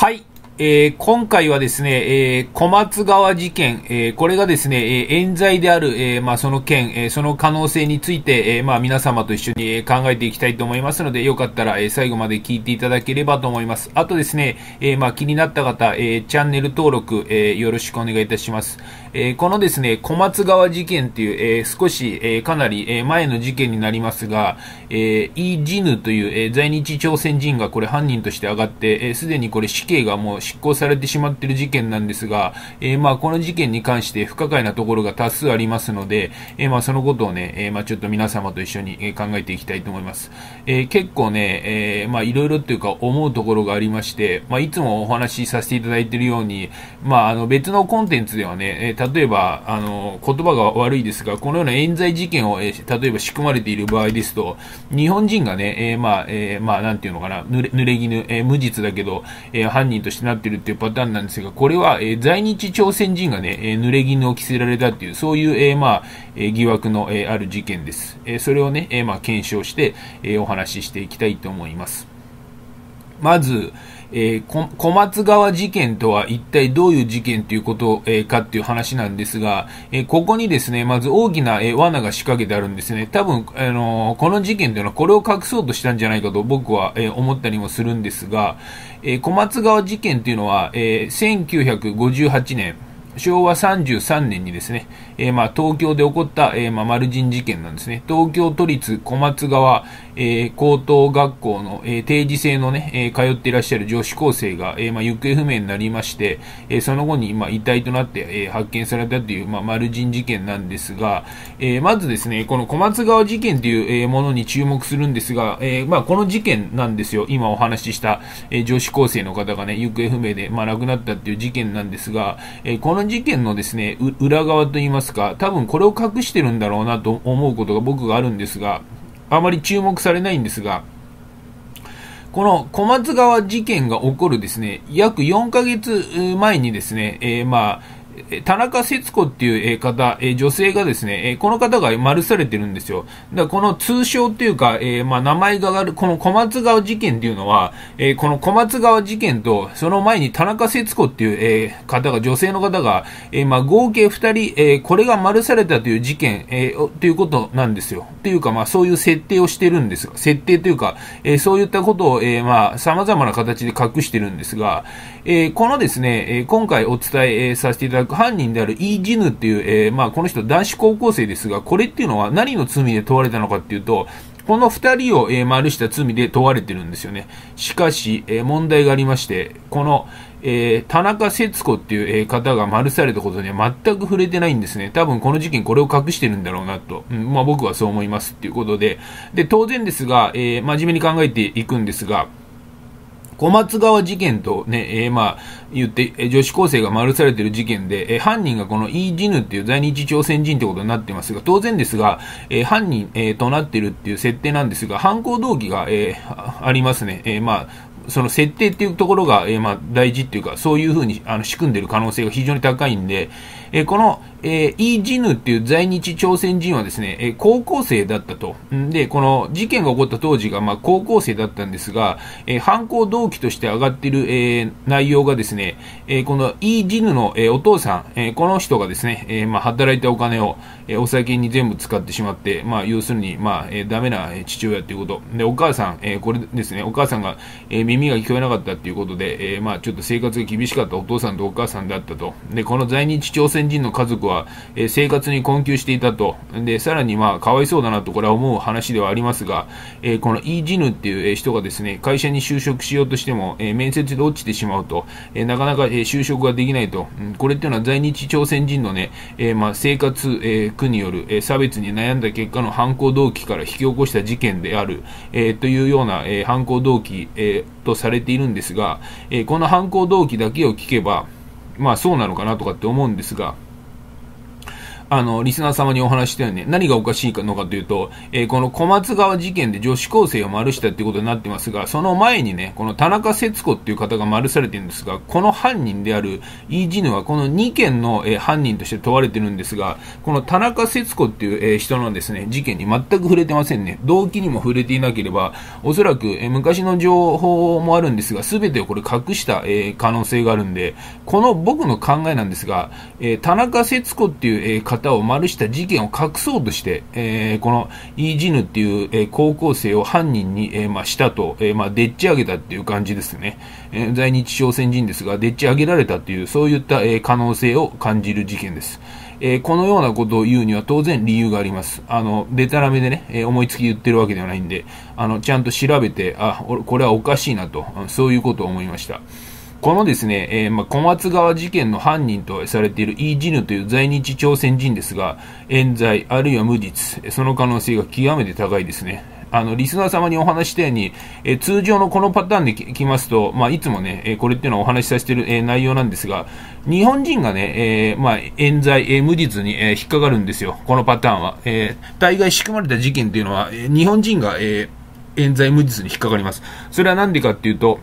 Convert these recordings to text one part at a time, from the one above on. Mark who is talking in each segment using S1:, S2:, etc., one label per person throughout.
S1: はい。えー、今回はですね、えー、小松川事件、えー、これがですね、え冤罪である、えまあ、その件、えその可能性について、えまあ、皆様と一緒に考えていきたいと思いますので、よかったら、え最後まで聞いていただければと思います。あとですね、えまあ、気になった方、えチャンネル登録、えよろしくお願いいたします。えこのですね、小松川事件っていう、え少し、えかなり、え前の事件になりますが、えイ・ジヌという、え在日朝鮮人がこれ犯人として上がって、す、え、で、にこれ死刑がもう執行されてしまっている事件なんですが、えー、まあ、この事件に関して不可解なところが多数ありますので、えー、まあ、そのことをね、えー、まあ、ちょっと皆様と一緒に考えていきたいと思います。え結構ね、えまあ、いろいろっていうか思うところがありまして、まあ、いつもお話しさせていただいているように、まあ、あの、別のコンテンツではね、え例えば、あの、言葉が悪いですが、このような冤罪事件を、え例えば仕組まれている場合ですと、日本人がね、えまあ、えまあ、なんていうのかな、濡れ濡れ衣、え無実だけど、え犯人としてなってるっていうパターンなんですが、これは、えー、在日朝鮮人がね、えー、濡れ衣を着せられたっていう、そういう、えー、まあ、えー、疑惑の、えー、ある事件です。えー、それをね、えー、まあ、検証して、えー、お話ししていきたいと思います。まず、えー、小松川事件とは一体どういう事件ということ、えー、かっていう話なんですが、えー、ここにですね、まず大きな、え罠が仕掛けてあるんですね。多分、あのこの事件というのはこれを隠そうとしたんじゃないかと僕は、え思ったりもするんですが、え小松川事件というのは、え1958年、昭和33年にですね、えー、まあ東京で起こった、えー、まあ丸人事件なんですね。東京都立小松川、えー、高等学校の、えー、定時制のね、えー、通っていらっしゃる女子高生が、えー、まあ行方不明になりまして、えー、その後に、まあ遺体となって、えー、発見されたという、まあ丸人事件なんですが、えー、まずですね、この小松川事件という、えー、ものに注目するんですが、えー、まあこの事件なんですよ。今お話しした、えー、女子高生の方がね、行方不明で、まあ亡くなったっていう事件なんですが、えー、この事件のですね、裏側といいますか、多分これを隠してるんだろうなと思うことが僕があるんですが、あまり注目されないんですが、この小松川事件が起こるですね、約4ヶ月前にですね、えー、まあ、田中節子っていう方、女性がですね、この方が丸されてるんですよ。だからこの通称っていうか、まあ名前がある、この小松川事件っていうのは、この小松川事件と、その前に田中節子っていう、方が、女性の方が、まあ合計2人、これが丸されたという事件、ということなんですよ。っていうか、まあそういう設定をしてるんですよ。設定というか、そういったことを、えー、まあ様々な形で隠してるんですが、このですね、今回お伝えさせていただく犯人であるイ・ジヌっていう、えー、まあ、この人男子高校生ですが、これっていうのは何の罪で問われたのかっていうと、この二人を、えー、丸した罪で問われてるんですよね。しかし、えー、問題がありまして、この、えー、田中節子っていう、え、方が丸されたことには全く触れてないんですね。多分この事件これを隠してるんだろうなと。うん、まあ僕はそう思いますっていうことで。で、当然ですが、えー、真面目に考えていくんですが、小松川事件とね、えー、まあ、言って、女子高生が丸されてる事件で、え犯人がこのイー・ジヌっていう在日朝鮮人ってことになってますが、当然ですが、え犯人、えとなってるっていう設定なんですが、犯行動機が、えありますね。えまあ、その設定っていうところが、えー、まあ、大事っていうか、そういうふうにあの仕組んでる可能性が非常に高いんで、え、この、えー、イ・ジヌっていう在日朝鮮人はですね、え、高校生だったと。で、この事件が起こった当時が、まあ、高校生だったんですが、え、犯行動機として上がっている、え、内容がですね、え、このイ・ジヌの、え、お父さん、え、この人がですね、え、まあ、働いたお金を、え、お酒に全部使ってしまって、まあ、要するに、まあ、えー、ダメな父親っていうこと。で、お母さん、え、これですね、お母さんが、え、耳が聞こえなかったっていうことで、え、まあ、ちょっと生活が厳しかったお父さんとお母さんだったと。で、この在日朝鮮人の家族は、えー、生活に困窮していたと。で、さらにまあ、かわいそうだなと、これは思う話ではありますが、えー、このイージヌっていう人がですね、会社に就職しようとしても、えー、面接で落ちてしまうと、えなかなか、え就職ができないと。うん、これっていうのは在日朝鮮人のね、えまあ、生活、え苦による、え差別に悩んだ結果の犯行動機から引き起こした事件である、えというような、え犯行動機、えとされているんですが、えこの犯行動機だけを聞けば、まあそうなのかなとかって思うんですが、あの、リスナー様にお話したように、ね、何がおかしいのかというと、えー、この小松川事件で女子高生を丸したっていうことになってますが、その前にね、この田中節子っていう方が丸されてるんですが、この犯人であるイージヌはこの2件の、えー、犯人として問われてるんですが、この田中節子っていう、えー、人のですね、事件に全く触れてませんね。動機にも触れていなければ、おそらく、え、昔の情報もあるんですが、すべてをこれ隠した、え、可能性があるんで、この僕の考えなんですが、え、田中節子っていう、えー、方を丸した事件を隠そうとして、えー、このイージヌっていう、えー、高校生を犯人に、えー、まあ、したと、えー、まあ、でっち上げたっていう感じですね。えー、在日朝鮮人ですが、でっち上げられたっていう、そういった、えー、可能性を感じる事件です。えー、このようなことを言うには当然理由があります。あの、でたらめでね、えー、思いつき言ってるわけではないんで、あの、ちゃんと調べて、あ、これはおかしいなと、そういうことを思いました。このですね、えー、まあ、小松川事件の犯人とされているイージヌという在日朝鮮人ですが、冤罪、あるいは無実、その可能性が極めて高いですね。あの、リスナー様にお話したように、え通常のこのパターンできますと、まあ、いつもね、えこれっていうのはお話しさせてる、え内容なんですが、日本人がね、え、まあ、冤罪、え無実に、え引っかかるんですよ。このパターンは。え大概仕組まれた事件っていうのは、え日本人が、え冤罪無実に引っかかります。それはなんでかっていうと、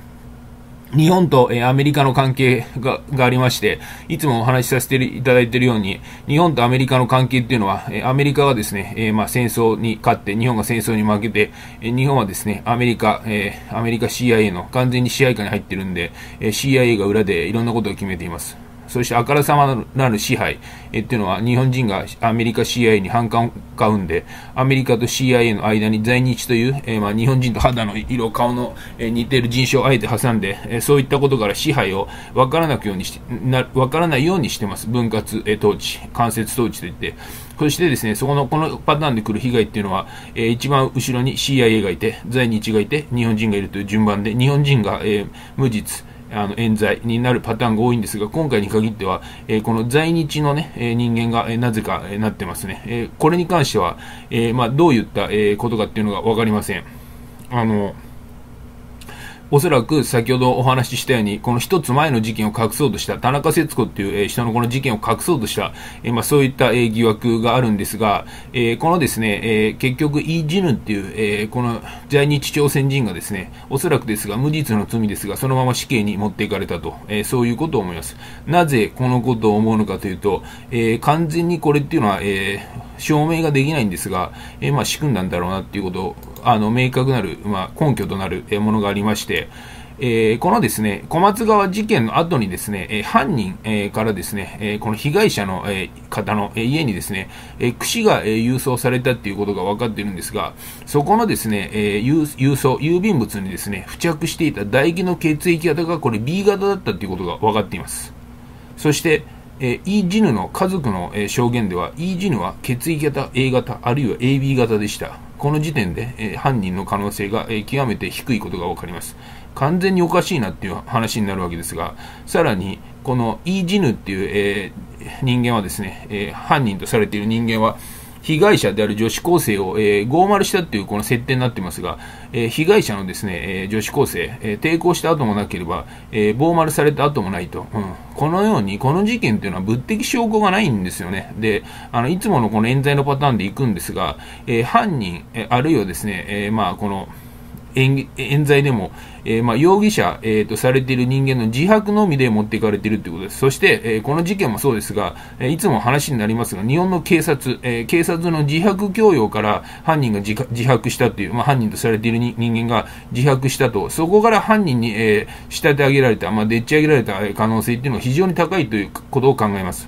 S1: 日本と、え、アメリカの関係ががありまして、いつもお話しさせていただいているように、日本とアメリカの関係っていうのは、え、アメリカはですね、えー、まあ、戦争に勝って、日本が戦争に負けて、え日本はですね、アメリカ、えアメリカ CIA の完全に支配下に入ってるんで、え CIA が裏でいろんなことを決めています。そしてあからさまなる支配、えっていうのは日本人がアメリカ CIA に反感を買うんで、アメリカと CIA の間に在日という、えー、まあ、日本人と肌の色、顔の、えー、似ている人種をあえて挟んで、えー、そういったことから支配を分からなくようにしてな分からないようにしてます。分割、え統治、間接統治といって。そしてですね、そこの、このパターンで来る被害っていうのは、え、一番後ろに CIA がいて、在日がいて、日本人がいるという順番で、日本人が、え、無実、あの冤罪になるパターンが多いんですが、今回に限っては、えー、この在日のね、えー、人間が、えー、なぜか、えなってますね。えこれに関しては、えまあ、どういった、えことかっていうのが分かりません。あの、おそらく先ほどお話ししたように、この一つ前の事件を隠そうとした、田中節子っていう、え人のこの事件を隠そうとした、えまあ、そういった、え疑惑があるんですが、えこのですね、え結局、イ・ジヌンっていう、えこの在日朝鮮人がですね、おそらくですが、無実の罪ですが、そのまま死刑に持っていかれたと、えそういうことを思います。なぜこのことを思うのかというと、え完全にこれっていうのは、え証明ができないんですが、えまあ、仕組んだんだろうなっていうことを、あの、明確なる、まあ、根拠となるものがありまして、でえー、このですね、小松川事件の後にですね、えー、犯人、えー、からですね、えこの被害者の、え方の、え家にですね、え串が、え郵送されたっていうことが分かっているんですが、そこのですね、え郵送、郵便物にですね、付着していた唾液の血液型がこれ B 型だったっていうことが分かっています。そして、えー、イ・ジヌの家族の、え、証言では、イー・ジヌは血液型 A 型、あるいは AB 型でした。この時点で、え、犯人の可能性が、え、極めて低いことが分かります。完全におかしいなっていう話になるわけですが、さらに、このイー・ジヌっていう、え、人間はですね、え、犯人とされている人間は、被害者である女子高生を、えー、傲慢したっていうこの設定になってますが、えー、被害者のですね、えー、女子高生、え抵抗した後もなければ、えー、傲慢された後もないと、うん。このように、この事件っていうのは物的証拠がないんですよね。で、あの、いつものこの冤罪のパターンで行くんですが、え犯人、えあるいはですね、えまあ、この、冤罪でも、えー、まあ、容疑者、えー、とされている人間の自白のみで持っていかれているということです。そして、えー、この事件もそうですが、えいつも話になりますが、日本の警察、え警察の自白強要から犯人が自白したという、まあ、犯人とされている人間が自白したと、そこから犯人に、え仕立て上げられた、まあ、でっち上げられた可能性っていうのが非常に高いということを考えます。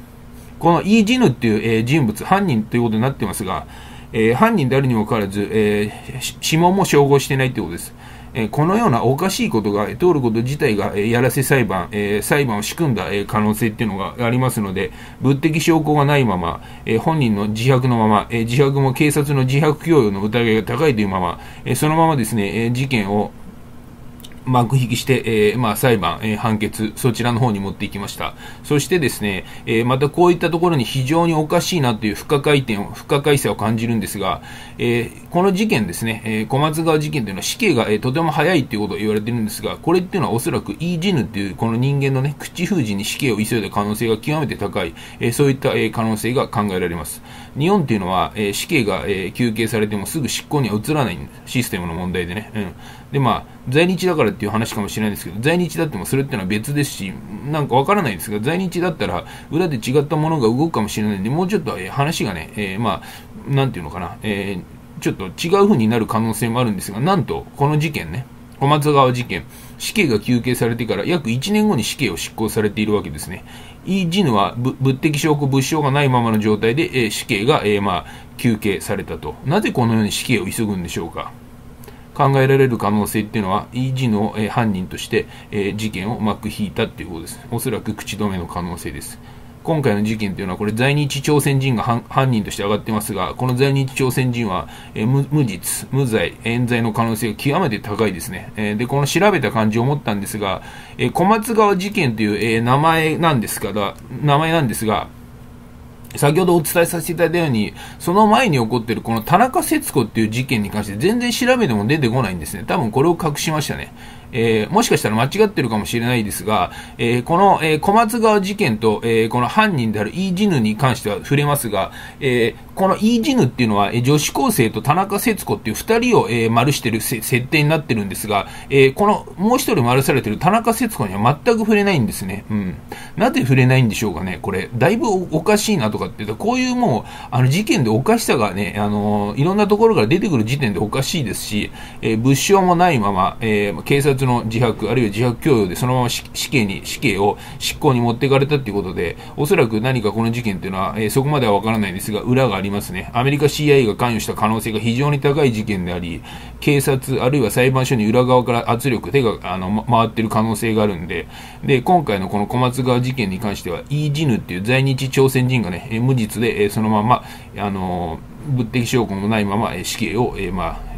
S1: このイージヌっていう、え人物、犯人ということになってますが、えー、犯人であるにもかかわらず、えー、指紋も照合してないということです。えー、このようなおかしいことが通ること自体が、え、やらせ裁判、え、裁判を仕組んだ、え、可能性っていうのがありますので、物的証拠がないまま、え、本人の自白のまま、え、自白も警察の自白供与の疑いが高いというまま、え、そのままですね、え、事件を幕引きして、えー、まあ、裁判、えー、判決、そちらの方に持っていきました。そしてですね、えー、またこういったところに非常におかしいなという不可解点を、不可解さを感じるんですが、えこの事件ですね、え小松川事件というのは死刑が、えとても早いということを言われてるんですが、これっていうのはおそらくイージヌっていうこの人間のね、口封じに死刑を急いだ可能性が極めて高い、えそういった、え可能性が考えられます。日本っていうのは、え死刑が、え求刑されてもすぐ執行には移らないシステムの問題でね、うん。で、まあ、在日だからっていう話かもしれないですけど、在日だってもそれってのは別ですし、なんかわからないですが、在日だったら裏で違ったものが動くかもしれないんで、もうちょっと、え話がね、えー、まあ、なんていうのかな、えー、ちょっと違う風になる可能性もあるんですが、なんと、この事件ね、小松川事件、死刑が求刑されてから約1年後に死刑を執行されているわけですね。イジヌは物的証拠、物証がないままの状態で、えー、死刑が、えー、まあ、求刑されたと。なぜこのように死刑を急ぐんでしょうか。考えられる可能性っていうのは、イージヌを、え、犯人として、え、事件を幕引いたっていうことです。おそらく口止めの可能性です。今回の事件というのは、これ在日朝鮮人が犯人として上がってますが、この在日朝鮮人は、え、無実、無罪、冤罪の可能性が極めて高いですね。え、で、この調べた感じを思ったんですが、え、小松川事件という、え名前なんですが、名前なんですが、先ほどお伝えさせていただいたように、その前に起こっているこの田中節子っていう事件に関して全然調べても出てこないんですね。多分これを隠しましたね。えー、もしかしたら間違ってるかもしれないですが、えー、この、えー、小松川事件と、えこの犯人であるイージヌに関しては触れますが、えこのイージヌっていうのは、え女子高生と田中節子っていう二人を、え丸してる設定になってるんですが、えこのもう一人丸されてる田中節子には全く触れないんですね。うん。なぜ触れないんでしょうかね。これ、だいぶおかしいなとかって言うと、こういうもう、あの事件でおかしさがね、あのいろんなところから出てくる時点でおかしいですし、え物証もないまま、え警察の自白、あるいは自白供与でそのまま死刑に、死刑を執行に持っていかれたということで、おそらく何かこの事件というのは、えー、そこまではわからないんですが、裏がありますね。アメリカ CIA が関与した可能性が非常に高い事件であり、警察、あるいは裁判所に裏側から圧力、手があの回ってる可能性があるんで、で、今回のこの小松川事件に関しては、イージヌっていう在日朝鮮人がね、無実で、えそのまま、あの物的証拠もないまま、え死刑を、えまあ、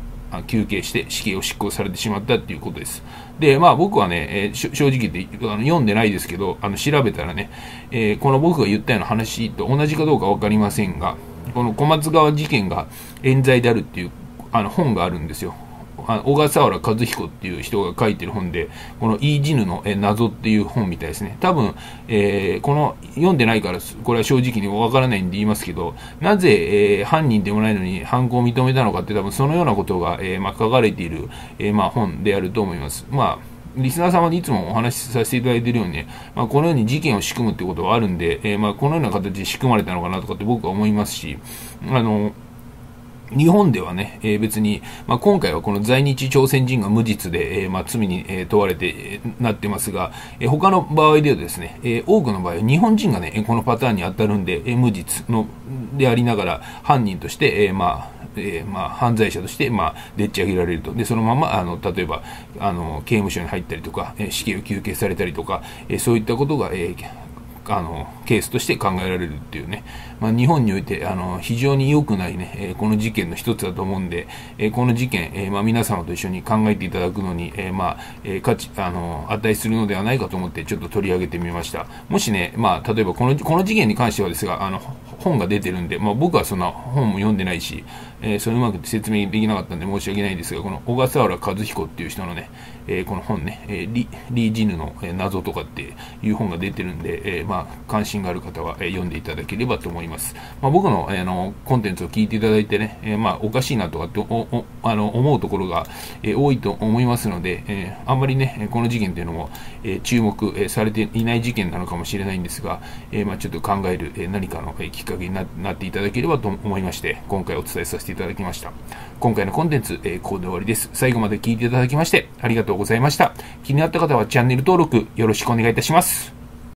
S1: 休憩して死刑を執行されてしまったっていうことです。で、まあ僕はね、えー、正直言ってあの読んでないですけど、あの調べたらね、えー、この僕が言ったような話と同じかどうかわかりませんが、この小松川事件が冤罪であるっていうあの本があるんですよ。あ小笠原和彦っていう人が書いてる本で、このイージヌの謎っていう本みたいですね。多分、えー、この、読んでないから、これは正直にわからないんで言いますけど、なぜ、えー、犯人でもないのに犯行を認めたのかって多分そのようなことが、えー、まあ、書かれている、えまあ、本であると思います。まあリスナー様にいつもお話しさせていただいているようにね、まあ、このように事件を仕組むってことはあるんで、え、まあ、このような形で仕組まれたのかなとかって僕は思いますし、あの、日本ではね、えー、別に、まあ、今回はこの在日朝鮮人が無実で、えー、まあ、罪に、えー、問われて、えー、なってますが、えー、他の場合ではですね、えー、多くの場合は日本人がね、このパターンに当たるんで、えー、無実のでありながら犯人として、えー、まあ、えー、まあ、犯罪者として、まあ、でっち上げられると。で、そのまま、あの、例えば、あの、刑務所に入ったりとか、えー、死刑を求刑されたりとか、えー、そういったことが、えー、あの、ケースとして考えられるっていうね、まあ、日本において、あの、非常に良くないね、えー、この事件の一つだと思うんで、えー、この事件、えー、まあ、皆様と一緒に考えていただくのに、えまあ、え価値、あの、値するのではないかと思って、ちょっと取り上げてみました。もしね、まあ、例えばこの、この事件に関してはですが、あの、本が出てるんで、まあ、僕はそんな本も読んでないし、えそれうまく説明できなかったんで申し訳ないんですが、この小笠原和彦っていう人のね、えこの本ね、えリリー・ジヌの謎とかっていう本が出てるんで、えまあ、関心がある方は、え読んでいただければと思います。まあ、僕の、えー、のコンテンツを聞いていただいてね、え、まあ、おかしいなとかっておあの思うところが、え、多いと思いますので、えあんまりね、この事件というのも、え注目、えされていない事件なのかもしれないんですが、えまあ、ちょっと考える、え何かの、えきっかけになっていただければと思いまして、今回お伝えさせていただきました。今回のコンテンツ、え、ここで終わりです。最後まで聞いていただきまして、ありがとうございました。気になった方はチャンネル登録よろしくお願いいたします。